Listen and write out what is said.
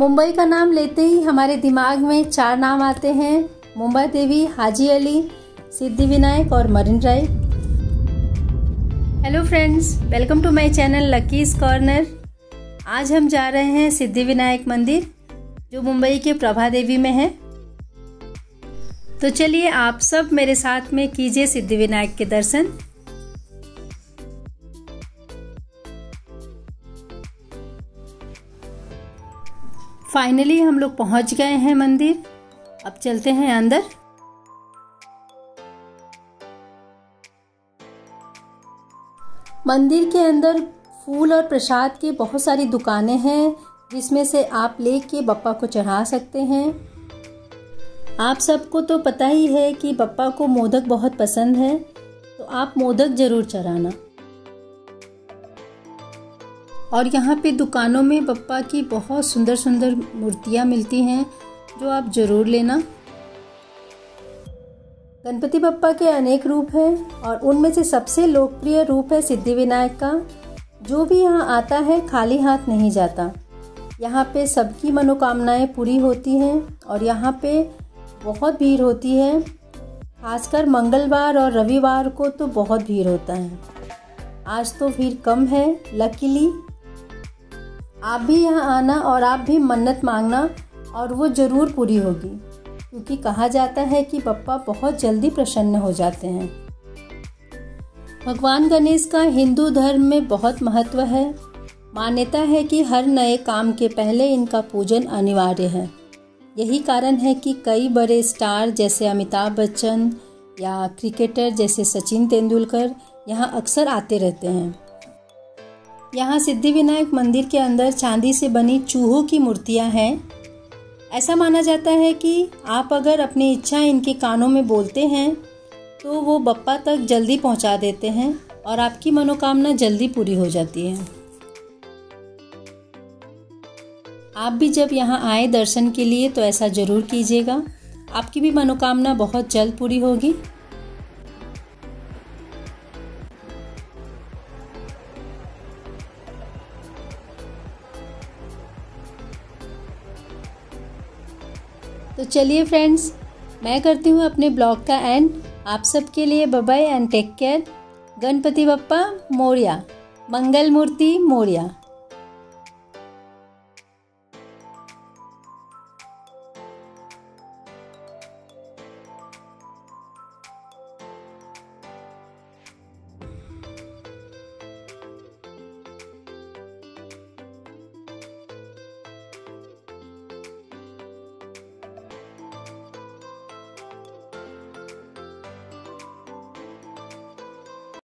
मुंबई का नाम लेते ही हमारे दिमाग में चार नाम आते हैं, मुंबई देवी, हाजी अली, सिद्धि विनायक और Marine Drive hello friends welcome to my channel Lucky's corner आज हम जा रहे हैं सिद्धि विनायक मंदिर, जो मुंबई के प्रभा देवी में है। तो चलिए आप सब मेरे साथ में कीजिए सिद्धि विनायक के दर्शन। फाइनली हम लोग पहुँच गए हैं मंदिर। अब चलते हैं अंदर। मंदिर के अंदर फूल और प्रसाद की बहुत सारी दुकानें हैं, जिसमें से आप ले लेके बप्पा को चढ़ा सकते हैं। आप सबको तो पता ही है कि बप्पा को मोदक बहुत पसंद है तो आप मोदक ज़रूर चढ़ाना। और यहाँ पे दुकानों में बप्पा की बहुत सुंदर सुंदर मूर्तियाँ मिलती हैं, जो आप ज़रूर लेना। गणपति बप्पा के अनेक रूप हैं और उनमें से सबसे लोकप्रिय रूप है सिद्धि विनायक का, जो भी यहाँ आता है खाली हाथ नहीं जाता। यहाँ पे सबकी मनोकामनाएँ पूरी होती हैं और यहाँ पे बहुत भीड़ होती है। खासकर मंगलवार और रविवार को तो बहुत भीड़ होता है। आज तो भीड़ कम है लकीली आप भी यहाँ आना और आप भी मन्नत मांगना और वो ज़रूर पूरी होगी। क्योंकि कहा जाता है कि पप्पा बहुत जल्दी प्रसन्न हो जाते हैं। भगवान गणेश का हिंदू धर्म में बहुत महत्व है। मान्यता है कि हर नए काम के पहले इनका पूजन अनिवार्य है। यही कारण है कि कई बड़े स्टार जैसे अमिताभ बच्चन या क्रिकेटर जैसे सचिन तेंदुलकर यहाँ अक्सर आते रहते हैं। यहाँ सिद्धि विनायक मंदिर के अंदर चांदी से बनी चूहों की मूर्तियाँ हैं। ऐसा माना जाता है कि आप अगर अपनी इच्छा इनके कानों में बोलते हैं तो वो बप्पा तक जल्दी पहुँचा देते हैं और आपकी मनोकामना जल्दी पूरी हो जाती है। आप भी जब यहाँ आए दर्शन के लिए तो ऐसा ज़रूर कीजिएगा। आपकी भी मनोकामना बहुत जल्द पूरी होगी। तो चलिए फ्रेंड्स मैं करती हूँ अपने ब्लॉग का एंड आप सबके लिए bye and take care Ganpati Bappa, Morya. Mangal Murti, Morya.